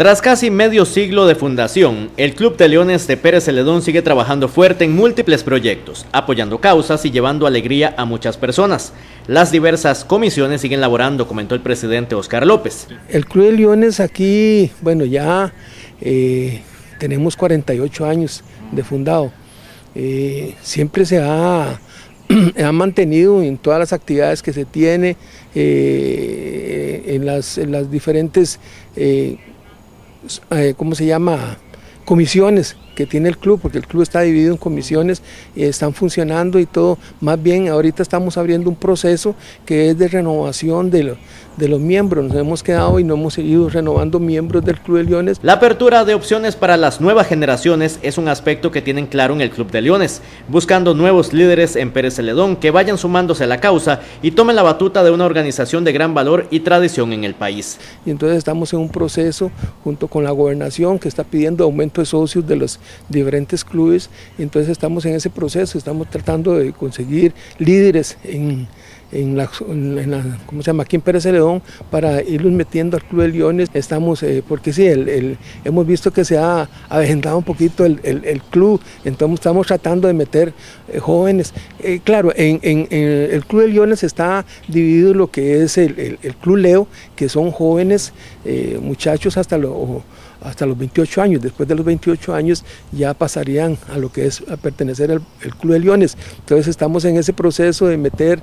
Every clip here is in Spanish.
Tras casi medio siglo de fundación, el Club de Leones de Pérez Celedón sigue trabajando fuerte en múltiples proyectos, apoyando causas y llevando alegría a muchas personas. Las diversas comisiones siguen laborando, comentó el presidente Oscar López. El Club de Leones aquí, bueno, ya eh, tenemos 48 años de fundado. Eh, siempre se ha, ha, mantenido en todas las actividades que se tiene, eh, en, las, en, las, diferentes eh, ¿cómo se llama? Comisiones que tiene el club, porque el club está dividido en comisiones y están funcionando y todo. Más bien, ahorita estamos abriendo un proceso que es de renovación de, de los miembros. Nos hemos quedado y no hemos seguido renovando miembros del Club de Leones. La apertura de opciones para las nuevas generaciones es un aspecto que tienen claro en el Club de Leones, buscando nuevos líderes en Pérez Celedón que vayan sumándose a la causa y tomen la batuta de una organización de gran valor y tradición en el país. Y entonces estamos en un proceso junto con la gobernación que está pidiendo aumento de socios de los diferentes clubes. Entonces estamos en ese proceso, estamos tratando de conseguir líderes en en la, ¿cómo se llama? aquí en Pérez Celedón para irlos metiendo al Club de Leones. Estamos, eh, porque sí, el, hemos visto que se ha avejentado un poquito el, club, entonces estamos tratando de meter eh, jóvenes. Eh, claro, en, el Club de Leones está dividido lo que es el, Club Leo, que son jóvenes, muchachos hasta los hasta los 28 años. Después de los 28 años ya pasarían a lo que es a pertenecer al, Club de Leones. Entonces estamos en ese proceso de meter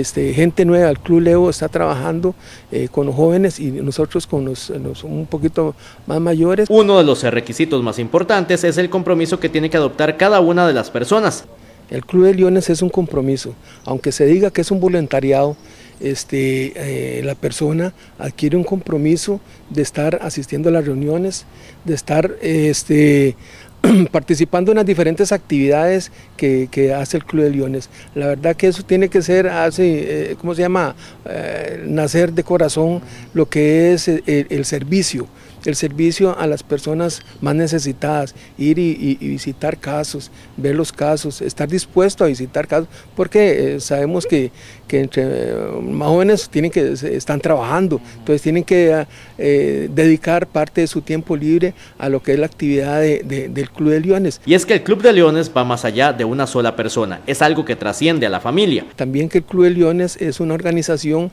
este, gente nueva. El Club Leo está trabajando eh, con los jóvenes y nosotros con los, un poquito más mayores. Uno de los requisitos más importantes es el compromiso que tiene que adoptar cada una de las personas. El Club de Leones es un compromiso, aunque se diga que es un voluntariado, este, eh, la persona adquiere un compromiso de estar asistiendo a las reuniones, de estar este, participando en las diferentes actividades que, hace el Club de Leones. La verdad que eso tiene que ser, hace, eh, ¿cómo se llama? Eh, nacer de corazón lo que es el servicio el servicio a las personas más necesitadas, ir y, visitar casos, ver los casos, estar dispuesto a visitar casos, porque eh, sabemos que, entre eh, más jóvenes tienen que, están trabajando, entonces tienen que eh, dedicar parte de su tiempo libre a lo que es la actividad del Club de Leones. Y es que el Club de Leones va más allá de una sola persona, es algo que trasciende a la familia. También que el Club de Leones es una organización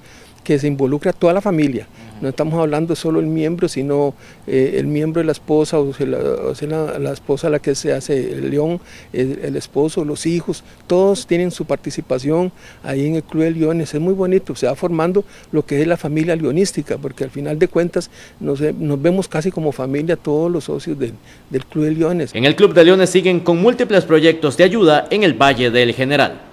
que se involucra a toda la familia. No estamos hablando solo del miembro, sino eh, el miembro de la esposa, o sea, la, esposa a la que se hace el león, el, esposo, los hijos, todos tienen su participación ahí en el Club de Leones. Es muy bonito, se va formando lo que es la familia leonística, porque al final de cuentas nos, vemos casi como familia todos los socios del, del Club de Leones. En el Club de Leones siguen con múltiples proyectos de ayuda en el Valle del General.